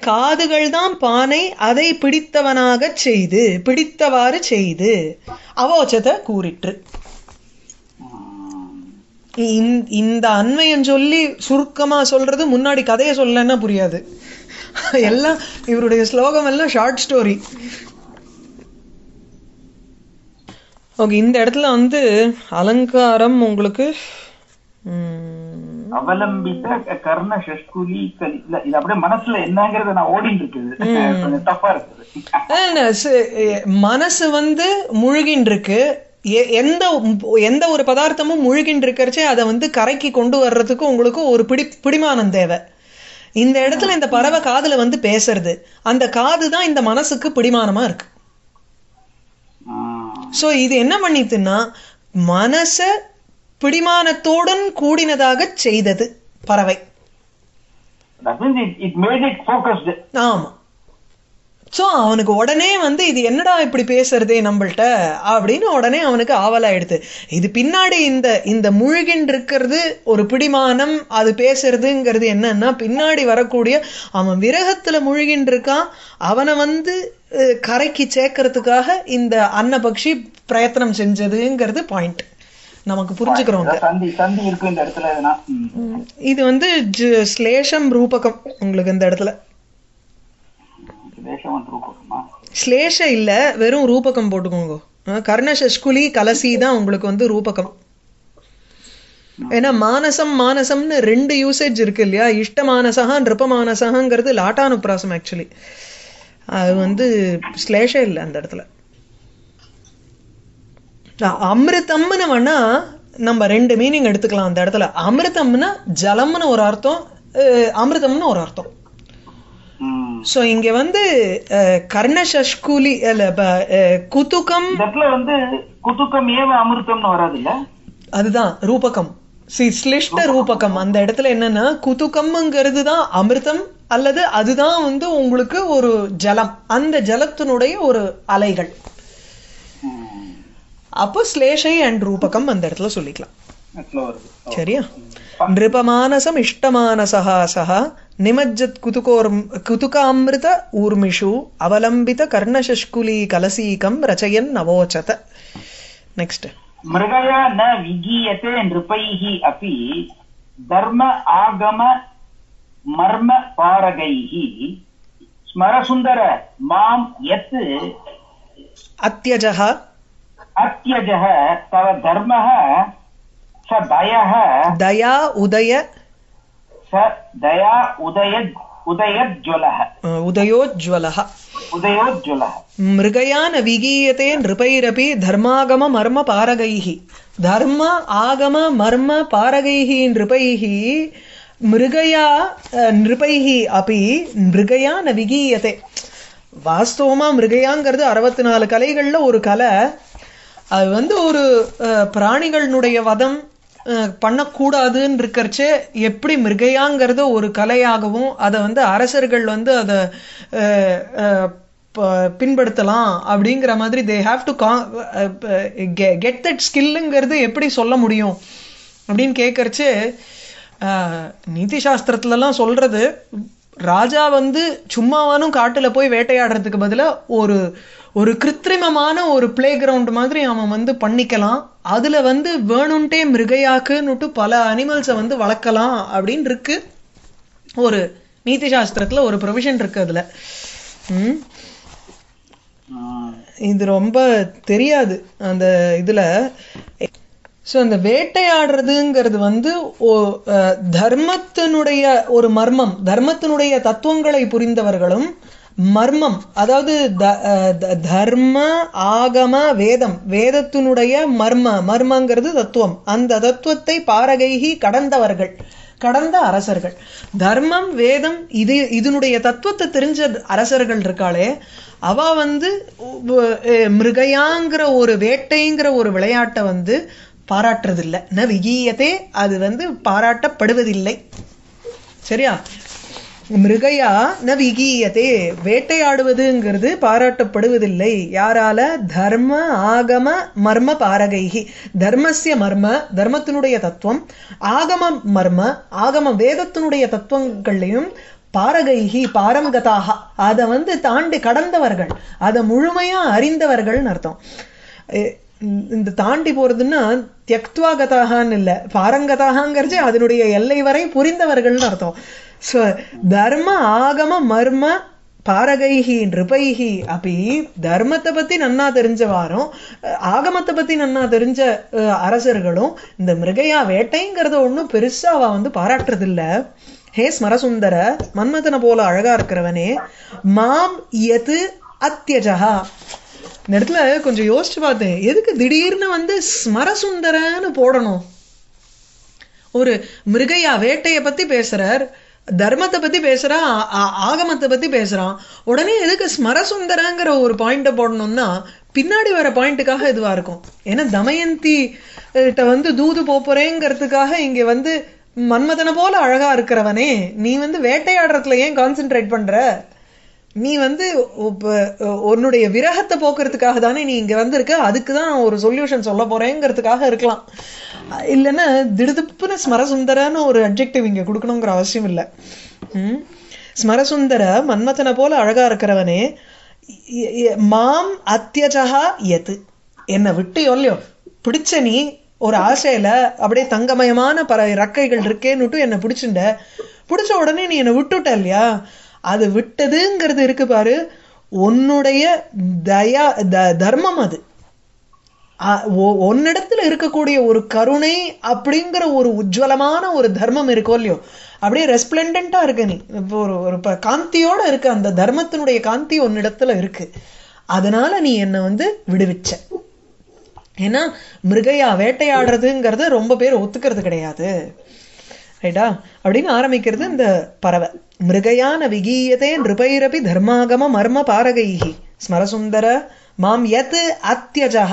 காதுகள் தான் பானை அதை பிடித்தவனாக செய்து பிடித்தவாறு செய்து. அவோச்சத கூறிற்று. இந்த- அண்மையன் அண்மையம் சொல்லி சுருக்கமா சொல்றது முன்னாடி கதையை சொல்லன்னா புரியாது. எல்லாம் இவருடைய ஸ்லோகம் எல்லாம் ஷார்ட் ஸ்டோரி ஓகே இந்த இடத்துல வந்து அலங்காரம் உங்களுக்கு
அவலம்பித்த கர்ண சஷ்குலி கலி. இல்ல இது அப்படியே மனசுல என்னங்கறது நான் ஓடிட்டு இருக்குது. கொஞ்சம் டஃபா இருக்குது.
மனசு வந்து முழுகின் இருக்கு. எந்த எந்த ஒரு பதார்த்தமும் முழுகின் இருக்கறச்சே அதை வந்து கரைக்கு கொண்டு வர்றதுக்கு உங்களுக்கு ஒரு பிடி பிடிமானம் தேவை. இந்த இடத்துல இந்த பறவை காதுல வந்து பேசுறது. அந்த காது தான் இந்த மனசுக்கு பிடிமானமா இருக்கு. சோ இது என்ன பண்ணித்துன்னா மனச பிடிமானத்தோடன் கூடினதாக செய்தது பறவை. ஆமா. சோ அவனுக்கு உடனே வந்து இது என்னடா இப்படி பேசுறதே நம்மள்ட்ட? அப்படின்னு உடனே அவனுக்கு ஆவலாயிடுது. இது பின்னாடி இந்த இந்த முழுகின் இருக்கிறது ஒரு பிடிமானம் அது பேசுறதுங்கிறது என்னன்னா பின்னாடி வரக்கூடிய அவன் விரகத்துல முழுகின் இருக்கான் அவனை வந்து கரைக்கு சேர்க்கறதுக்காக இந்த அன்னபக்ஷி பிரயத்தனம் செஞ்சதுங்கிறது பாயிண்ட் நமக்கு புரிஞ்சுக்கிறோம். இது வந்து ஸ்லேஷம் ரூபகம் உங்களுக்கு இந்த இடத்துல. ஸ்லேஷ இல்ல வெறும் ரூபகம் போட்டுக்கோங்க. அஹ் கர்ண சஷ்குலி கலசி தான் உங்களுக்கு வந்து ரூபகம். ஏன்னா மானசம் மானசம்னு ரெண்டு யூசேஜ் இருக்கு இல்லையா? இஷ்ட மானசகா நிருப மானசகாங்கிறது லாட்டானுப்ராசம் ஆக்சுவலி அது வந்து ஸ்லேஷ இல்ல அந்த இடத்துல. அமிர்தம்னு வேணா நம்ம ரெண்டு மீனிங் எடுத்துக்கலாம் அந்த இடத்துல. அமிர்தம்னா ஜலம்னு ஒரு அர்த்தம் அமிர்தம்னு ஒரு அர்த்தம். சோ இங்க வந்து கர்ணசஷ்குலி இல்ல
இடத்துல வந்து குதுக்கம் ஏவ அமிர்தம்னு வராது இல்ல?
அதுதான் ரூபகம். சி ஸ்லிஷ்ட ரூபகம். அந்த இடத்துல என்னன்னா குதுகம்ங்கிறது தான் அமிர்தம் அல்லது அதுதான் வந்து உங்களுக்கு ஒரு ஜலம். அந்த ஜலத்தினுடைய ஒரு அலைகள். அப்போ ஸ்லேஷை அண்ட் ரூபகம் அந்த இடத்துல சொல்லிக்கலாம். சரியா? நிருபமானசம் இஷ்டமானசா சஹா நிமஜ்ஜத் குதுகோர் குதுகாமிருத ஊர்மிஷு அவலம்பித கர்ணசஷ்குலி கலசீகம் ரச்சயன் நவோச்சத. நெக்ஸ்ட்
மிருகயா ந விகீயத்தே நிருபைஹி அப்பி தர்ம ஆகம मर्मपारगैः स्मरसुन्दर माँ यत्
अत्यजः
अत्यजः तव धर्मः स दयः
दया उदय
स दया उदय उदयज्ज्वलः
उदयोज्ज्वलः उदयोज्ज्वलः
मृगया
न विगीयते नृपैरपि धर्मागममर्मपारगैः धर्म आगममर्मपारगैः மிருகையா தர்ம நிருபைः அப்படி மிருகயா ந விகீயते வாஸ்தவமா மிருகையாங்கிறது அறுபத்தி நாலு கலைகளில் ஒரு கலை. அது வந்து ஒரு பிராணிகளினுடைய வதம் பண்ணக்கூடாதுன்னு இருக்கறச்சே எப்படி மிருகையாங்கிறத ஒரு கலையாகவும் அதை வந்து அரசர்கள் வந்து அதை ப- பின்படுத்தலாம் அப்படிங்கிற மாதிரி they have to get that ஸ்கில்லுங்கிறது எப்படி சொல்ல முடியும் அப்படின்னு கேட்கறச்சு நீதி சாஸ்திரத்துலலாம் சொல்றது ராஜா வந்து சும்மாவானும் காட்டுல போய் வேட்டையாடுறதுக்கு பதிலா ஒரு ஒரு கிருத்திரிமமான ஒரு பிளே கிரவுண்ட் மாதிரி அவன் வந்து பண்ணிக்கலாம். அதுல வந்து வேணும்ட்டே மிருகையாக்குன்னுட்டு பல அனிமல்ஸை வந்து வளர்க்கலாம் அப்படின்னு இருக்கு ஒரு நீதி சாஸ்திரத்துல ஒரு ப்ரொவிஷன் இருக்கு அதுல. இது ரொம்ப தெரியாது அந்த இதுல. ஸோ அந்த வேட்டையாடுறதுங்கிறது வந்து ஓ- தர்மத்தினுடைய ஒரு மர்மம் தர்மத்தினுடைய தத்துவங்களை புரிந்தவர்களும் மர்மம். அதாவது த- த- தர்ம ஆகம வேதம் வேதத்தினுடைய மர்ம மர்மங்கிறது தத்துவம். அந்த தத்துவத்தை பாரகைகி கடந்தவர்கள் கடந்த அரசர்கள். தர்மம் வேதம் இது இதனுடைய தத்துவத்தை தெரிஞ்ச அரசர்கள் இருக்காளே அவ வந்து மிருகையாங்கிற ஒரு வேட்டைங்கிற ஒரு விளையாட்டை வந்து பாராட்டுறதில்லை. ந விகீயத்தே அது வந்து பாராட்டப்படுவதில்லை. சரியா? மிருகையா ந விகீயத்தே வேட்டையாடுவதுங்கிறது பாராட்டப்படுவதில்லை. யாரால? தர்ம ஆகம மர்ம பாரகைகி தர்மசிய மர்ம தர்மத்தினுடைய தத்துவம். ஆகம மர்ம ஆகம வேதத்தினுடைய தத்துவங்களையும் பாரகைகி பாரங்கதாக அதை வந்து தாண்டி கடந்தவர்கள் அதை முழுமையா அறிந்தவர்கள்னு அர்த்தம். இந்த தாண்டி போறதுன்னா தியக்துவா கதாகான்னு இல்லை. பாரங்கதாகாங்கிறது அதனுடைய எல்லை வரை புரிந்தவர்கள்னு அர்த்தம். ஸோ தர்ம ஆகம மர்ம பாரகைஹி நிருபைஹி அப்படி தர்மத்தை பத்தி நன்னா தெரிஞ்ச வாரம் ஆகமத்தை பத்தி நன்னா தெரிஞ்ச அஹ், அரசர்களும் இந்த மிருகையா வேட்டைங்கிறத ஒன்றும் பெருசா அவ வந்து பாராட்டுறதில்ல. ஹே ஸ்மரசுந்தர மன்மதனை போல அழகா இருக்கிறவனே மாம் எது அத்தியஜகா இந்த இடத்துல கொஞ்சம் யோசிச்சு பார்த்தேன். எதுக்கு திடீர்னு வந்து ஸ்மரசுந்தரன்னு போடணும்? ஒரு மிருகையா வேட்டையை பத்தி பேசுறார் தர்மத்தை பத்தி பேசுறான் ஆகமத்தை பத்தி பேசுறான். உடனே எதுக்கு ஸ்மரசுந்தரங்கிற ஒரு பாயிண்ட போடணும்னா பின்னாடி வர பாயிண்ட்டுக்காக இதுவா இருக்கும். ஏன்னா தமயந்தி கிட்ட வந்து தூது போறேங்கிறதுக்காக இங்க வந்து மன்மதனை போல அழகா இருக்கிறவனே நீ வந்து வேட்டையாடுறதுல ஏன் கான்சென்ட்ரேட் பண்ற? நீ வந்து உன்னுடைய விரகத்தை போக்குறதுக்காக தானே நீ இங்க வந்திருக்க. அதுக்கு தான் ஒரு சொல்யூஷன் சொல்ல போறேங்கிறதுக்காக இருக்கலாம். இல்லைன்னா திடுதுப்புன ஸ்மரசுந்தரன்னு ஒரு அட்ஜெக்டிவ் இங்க கொடுக்கணுங்கிற அவசியம் இல்லை. ம்? ஸ்மரசுந்தர மன்மதனை போல அழகா இருக்கிறவனே மாம் அத்தியஜகா எது? என்னை விட்டு எல்லையோ பிடிச்ச நீ ஒரு ஆசையில அப்படியே தங்கமயமான பல ரக்கைகள் இருக்கேன்னுட்டு என்னை பிடிச்சுண்ட. பிடிச்ச உடனே நீ என்னை விட்டுட்ட இல்லையா? அது விட்டதுங்கிறது இருக்கு பாரு. உன்னுடைய தயா த- தர்மம் அது. ஒன்னிடத்துல இருக்கக்கூடிய ஒரு கருணை அப்படிங்கிற ஒரு உஜ்வலமான ஒரு தர்மம் இருக்கோ இல்லையோ? அப்படியே ரெஸ்பிளண்டா இருக்கு நீ. இப்போ ஒரு ஒரு காந்தியோட இருக்கு அந்த தர்மத்தினுடைய காந்தி ஒன்னிடத்துல இருக்கு. அதனால நீ என்னை வந்து விடுவிச்ச. ஏன்னா மிருகையா வேட்டையாடுறதுங்கிறத ரொம்ப பேர் ஒத்துக்கிறது கிடையாது. ரைட்டா? அப்படின்னு ஆரம்பிக்கிறது இந்த பறவை. மிருகயான விகீயதே நிருபைரபி தர்மாகம மர்ம பாரகைகி ஸ்மரசுந்தர மாம் யத் அத்தியஜா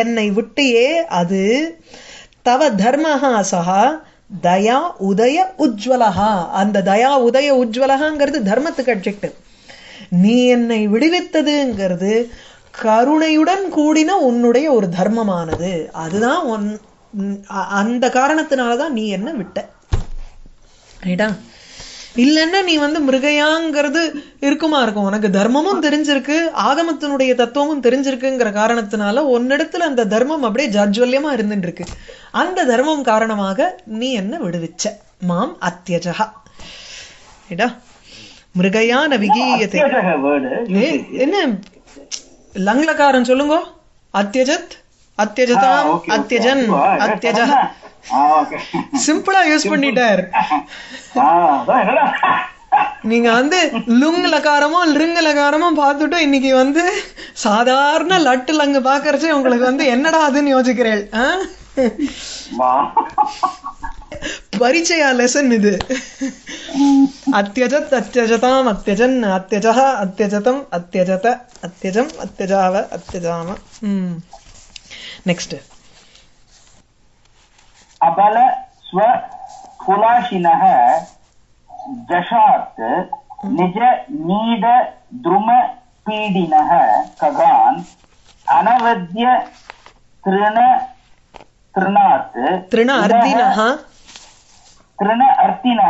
என்னை விட்டியே அது. தவ தர்மஹா சஹா தயா உதய உஜ்வலஹா. அந்த தயா உதய உஜ்வலகாங்கிறது தர்மத்துக்கு அட்ஜெக்டிவ் நீ என்னை விடுவித்ததுங்கிறது கருணையுடன் கூடின உன்னுடைய ஒரு தர்மமானது. அதுதான் உன் அந்த காரணத்தினாலதான் நீ என்ன விட்ட. ரைட்டா இல்லைன்னா நீ வந்து மிருகையாங்கிறது இருக்குமா இருக்கும்? உனக்கு தர்மமும் தெரிஞ்சிருக்கு ஆகமத்தினுடைய தத்துவமும் தெரிஞ்சிருக்குங்கிற காரணத்தினால உன்னிடத்துல அந்த தர்மம் அப்படியே ஜாஜ்வல்யமா இருந்துட்டு இருக்கு அந்த தர்மம் காரணமாக நீ என்ன விடுவிச்ச? மாம் அத்தியஜகா ரைட்டா மிருகயா ந விகீயத்தை என்ன? லங்லகாரன் சொல்லுங்க. அத்தியஜத்? அத்தியஜதாம் அத்தியஜன் அத்தியஜ சிம்பிளா யூஸ் பண்ணிட்டார். நீங்க வந்து லுங் லகாரமோ ரிங் லகாரமோ பார்த்துட்டு இன்னைக்கு வந்து சாதாரண லட்டு லங்கு பாக்கறச்சே உங்களுக்கு வந்து என்னடா அதுன்னு யோசிக்கிறேன் ஆ? பரிச்சய லெசன் இது. அத்தியஜத் அத்தியஜதாம் அத்தியஜன் அத்தியஜா அத்தியஜதம் அத்தியஜத அத்தியஜம் அத்தியஜாவ அத்தியஜாம ம். नेक्स्ट
अबल स्व हम्म। निज नीड द्रुम तृण तृणात्
तृण अर्दिन।
तृण अर्दिन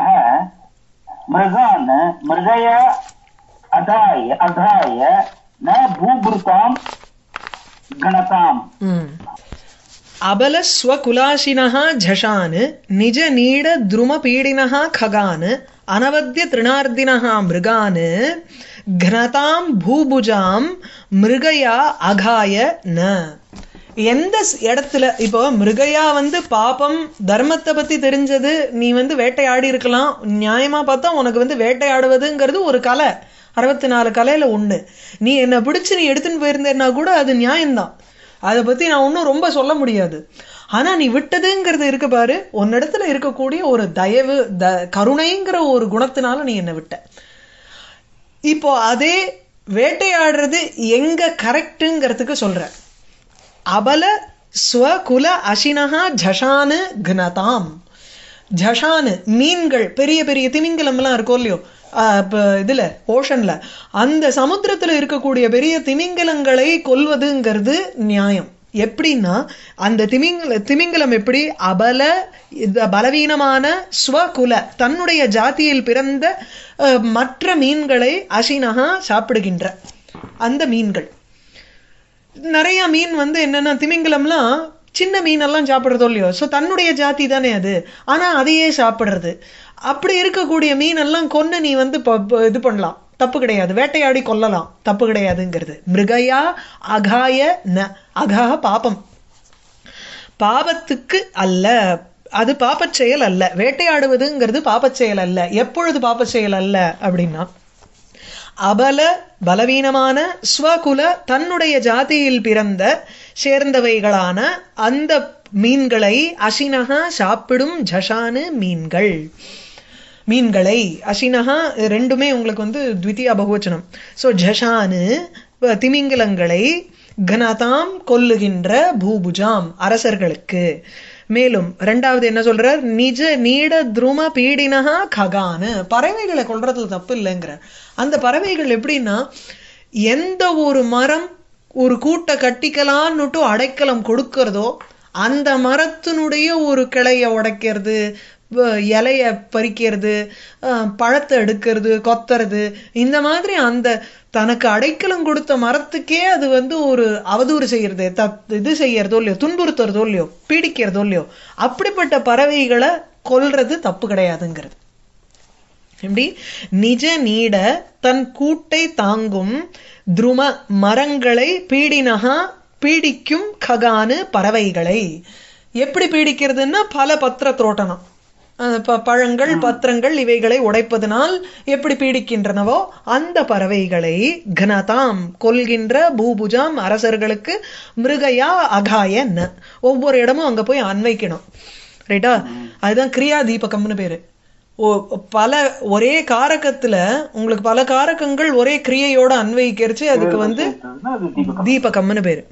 मृगान न भूभृताम गणताम.
हम्म। அபலஸ்வகுலாசினः झषान् निजनीडद्रुमपीडिनः खगान् अनवद्यतृणार्दिनः மிருகானு க்னதாம் பூபுஜாம் மிருகயா அகாய ந. எந்த இடத்துல இப்போ மிருகையா வந்து பாப்பம் தர்மத்தை பத்தி தெரிஞ்சது நீ வந்து வேட்டையாடி இருக்கலாம் நியாயமா பார்த்தா உனக்கு வந்து வேட்டையாடுவதுங்கிறது ஒரு கலை. அறுபத்தி நாலு கலையில ஒன்று நீ என்னை பிடிச்சு நீ எடுத்துன்னு போயிருந்தேன்னா கூட அது நியாயம்தான். அதை பற்றி நான் ஒன்றும் ரொம்ப சொல்ல முடியாது. ஆனால் நீ விட்டதுங்கிறது இருக்கு பாரு. உன்னிடத்துல இருக்கக்கூடிய ஒரு தயவு த கருணைங்கிற ஒரு குணத்தினால நீ என்னை விட்ட. இப்போ அதே வேட்டையாடுறது எங்கே கரெக்டுங்கிறதுக்கு சொல்கிற அபல ஸ்வகுல அசினஹா ஜஷானு கனதாம். ஜஷானு மீன்கள் பெரிய பெரிய திமிங்கலம்லாம் இருக்கும் இல்லையோ இப்போ இதில் ஓஷனில் அந்த சமுத்திரத்தில் இருக்கக்கூடிய பெரிய திமிங்கலங்களை கொல்வதுங்கிறது நியாயம். எப்படின்னா அந்த திமிங்கல திமிங்கலம் எப்படி? அபல இந்த பலவீனமான ஸ்வகுல தன்னுடைய ஜாதியில் பிறந்த மற்ற மீன்களை அசினகா சாப்பிடுகின்ற அந்த மீன்கள். நிறைய மீன் வந்து என்னென்னா திமிங்கலம்லாம் சின்ன மீனெல்லாம் சாப்பிட்றதோ இல்லையோ? ஸோ தன்னுடைய ஜாதி தானே அது. ஆனால் அதையே சாப்பிட்றது. அப்படி இருக்கக்கூடிய மீனெல்லாம் கொன்று நீ வந்து ப- இது பண்ணலாம். தப்பு கிடையாது. வேட்டையாடி கொல்லலாம். தப்பு கிடையாதுங்கிறது. மிருகையா அகாய ந அகா பாபம். பாபத்துக்கு அல்ல. அது பாப்பச் செயல் அல்ல. வேட்டையாடுவதுங்கிறது பாப்பச் செயல் அல்ல. எப்பொழுது பாப்பச் செயல் அல்ல அப்படின்னா அபல பலவீனமான ஸ்வகுல தன்னுடைய ஜாதியில் பிறந்த சேர்ந்தவைகளான அந்த மீன்களை அசினகா சாப்பிடும் ஜஷானு மீன்கள். மீன்களை அசினஹா ரெண்டுமே உங்களுக்கு வந்து த்விதியா பகுவச்சனம். ஸோ ஜஷானு திமிங்கலங்களை கனதாம் கொல்லுகின்ற பூபுஜாம் அரசர்களுக்கு. மேலும் ரெண்டாவது என்ன சொல்றார்? நிஜ நீட துரும பீடினகா ககானு பறவைகளை கொள்றதுல தப்பு இல்லைங்கிற அந்த பறவைகள் எப்படின்னா எந்த ஒரு மரம் ஒரு கூட்டை கட்டிக்கலான்னுட்டு அடைக்கலம் கொடுக்கறதோ அந்த மரத்தினுடைய ஒரு கிளைய உடைக்கிறது இலைய பறிக்கிறது பழத்தை எடுக்கிறது கொத்துறது இந்த மாதிரி அந்த தனக்கு அடைக்கலம் கொடுத்த மரத்துக்கே அது வந்து ஒரு அவதூறு செய்யறது தத் இது செய்யறதோ இல்லையோ துன்புறுத்துறதோ இல்லையோ பீடிக்கிறதோ இல்லையோ அப்படிப்பட்ட பறவைகளை கொல்றது தப்பு கிடையாதுங்கிறது. எப்படி? நிஜ நீட தன் கூட்டை தாங்கும் துரும மரங்களை பீடினகா பீடிக்கும் ககானு பறவைகளை. எப்படி பீடிக்கிறதுன்னா பல பத்திர தோட்டணம் பழங்கள் பத்திரங்கள் இவைகளை உடைப்பதனால் எப்படி பீடிக்கின்றனவோ அந்த பறவைகளை கனதாம் கொல்கின்ற பூபுஜாம் அரசர்களுக்கு மிருகயா அகாய ந ஒவ்வொரு இடமும் அங்க போய் அன்வைக்கணும். ரைட்டா அதுதான் கிரியா தீபகம்னு பேரு. ஓ பல ஒரே காரகத்துல உங்களுக்கு பல காரகங்கள் ஒரே கிரியையோட அன்வயிக்கிறச்சு அதுக்கு வந்து தீபகம்னு பேரு.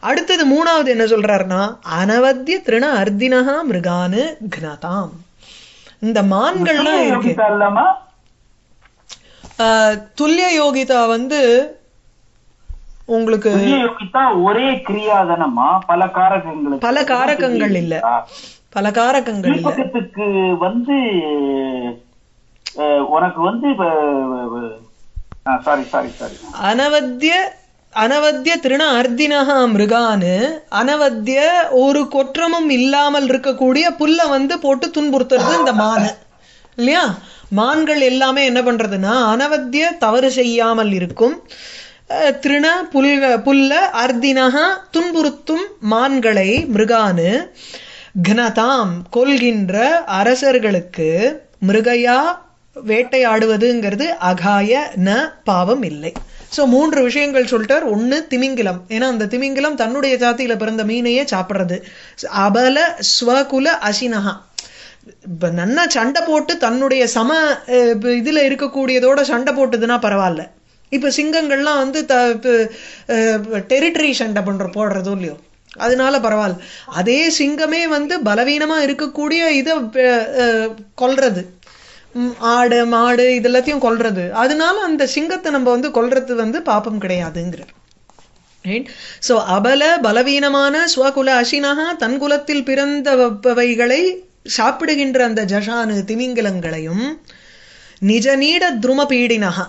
அடுத்தது மூணாவது என்ன சொல்றாருன்னா அனவத்திய திருண அர்த்தினகா மிருகானு கனதாம். இந்த மான்கள்லாம் இருக்கு துல்லிய யோகிதா வந்து உங்களுக்கு
ஒரே கிரியாதனமா பல காரகங்களுக்கு
பல காரகங்கள் இல்ல பல காரகங்கள் இல்ல
தீபகத்துக்கு வந்து உனக்கு வந்து சாரி சாரி சாரி
அனவத்திய அனவத்திய திருண அர்த்தினகா மிருகானு அனவத்திய ஒரு கொற்றமும் இல்லாமல் இருக்கக்கூடிய புல்ல வந்து போட்டு துன்புறுத்துறது இந்த மானை. இல்லையா? மான்கள் எல்லாமே என்ன பண்ணுறதுன்னா அனவத்திய தவறு செய்யாமல் இருக்கும் திருண புல்க புல்ல அர்தினகா துன்புறுத்தும் மான்களை மிருகானு கனதாம் கொள்கின்ற அரசர்களுக்கு மிருகையா வேட்டையாடுவதுங்கிறது அகாய ந பாவம் இல்லை. ஸோ மூன்று விஷயங்கள் சொல்லிட்டார். ஒண்ணு திமிங்கிலம். ஏன்னா அந்த திமிங்கிலம் தன்னுடைய ஜாத்தியில் பிறந்த மீனையே சாப்பிடுறது. அபல ஸ்வகுல அசினஹா. இப்போ நன்னா சண்டை போட்டு தன்னுடைய சம இதில் இதுல இருக்கக்கூடியதோட சண்டை போட்டுதுன்னா பரவாயில்ல. இப்போ சிங்கங்கள்லாம் வந்து த டெரிட்டரி சண்டை பண்ணுற போடுறதும் இல்லையோ. அதனால பரவாயில்ல. அதே சிங்கமே வந்து பலவீனமா இருக்கக்கூடிய இதை கொல்றது. ஆடு மாடு இது எல்லாத்தையும் கொல்றது. அதனால அந்த சிங்கத்தை நம்ம வந்து கொல்றது வந்து பாப்பம் கிடையாதுங்கிறார். ஸோ அபல பலவீனமான ஸ்வகுல அசினகா தன் குலத்தில் பிறந்தவைகளை சாப்பிடுகின்ற அந்த ஜஷானு திமிங்கலங்களையும் நிஜ நீட துரும பீடினகா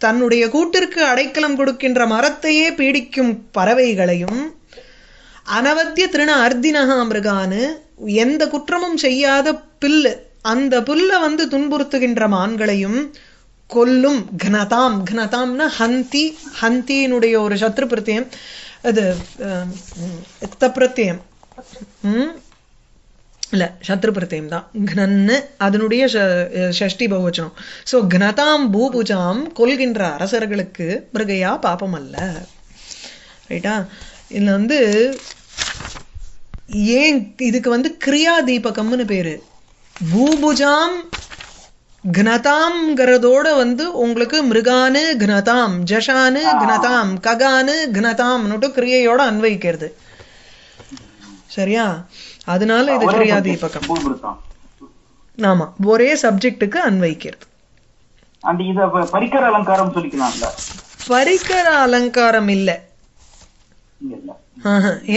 தன்னுடைய கூட்டிற்கு அடைக்கலம் கொடுக்கின்ற மரத்தையே பீடிக்கும் பறவைகளையும் அனவத்திய திருண அர்த்தினகா மிருகானு எந்த குற்றமும் செய்யாத பில்லு அந்த புல்ல வந்து துன்புறுத்துகின்ற மான்களையும் கொல்லும் கனதாம். கனதாம்னா ஹந்தி. ஹந்தியினுடைய ஒரு சத்ரு பிரத்தியம் அது தப்பிரத்தியம் இல்ல சத்ரு பிரத்தியம் தான். கனன்னு அதனுடைய ஷஷ்டி பகுவச்சனம். சோ கனதாம் பூபுஜாம் கொல்கின்ற அரசர்களுக்கு மிருகையா பாபம் அல்ல ரைட்டா? இதுல வந்து ஏன் இதுக்கு வந்து கிரியா தீபகம்னு பேரு. பூபுஜாம் கனதாம்ங்கிறதோட வந்து உங்களுக்கு மிருகானு கனதாம் ஜஷானு கனதாம் ககானு கனதாம்னுட்டு கிரியையோட அன்வைக்கிறது சரியா? அதனால இது கிரியா தீபகம். ஆமா. ஒரே சப்ஜெக்ட்டுக்கு அன்வைக்கிறது
பரிக்கர அலங்காரம்
இல்ல.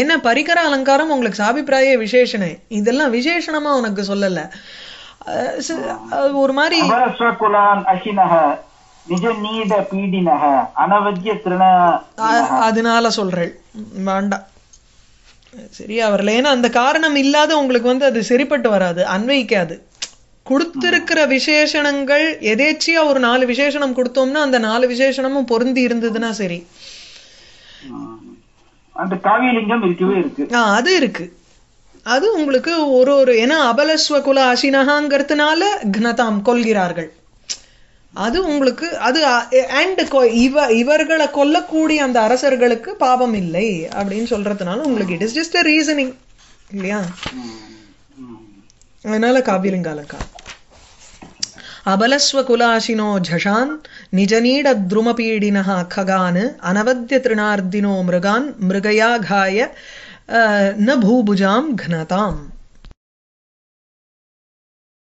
என்ன பரிகர அலங்காரம் உங்களுக்கு சாபிப்பிராய விசேஷணே இதெல்லாம் விசேஷணமா உனக்கு சொல்லல. ஒரு மாதிரி அதனால சொல்றேன் வேண்டாம் சரியா வரல. ஏன்னா அந்த காரணம் இல்லாத உங்களுக்கு வந்து அது சரிப்பட்டு வராது. அன்வைக்காது கொடுத்திருக்கிற விசேஷணங்கள் எதேச்சியா ஒரு நாலு விசேஷணம் கொடுத்தோம்னா அந்த நாலு விசேஷணமும் பொருந்தி இருந்ததுன்னா சரி.
அந்த காவியலிங்கம் இருக்கவே இருக்கு.
அது இருக்கு. அது உங்களுக்கு ஒரு ஒரு ஏன்னா அபலஸ்வகுல அசினகாங்கிறதுனால கனதாம் கொல்கிறார்கள். அது உங்களுக்கு அது அண்ட் இவ இவர்களை கொல்லக்கூடிய அந்த அரசர்களுக்கு பாவம் இல்லை அப்படின்னு சொல்றதுனால உங்களுக்கு it is just a reasoning இல்லையா? அதனால காவியலிங்க அலங்காரம். अबलस्वकुलाशिनो झषान् निजनीडद्रुमपीडिनः खगान् अनवद्यतृणार्दिनो मृगान् मृगयाघाय न भूभुजां घ्नताम्।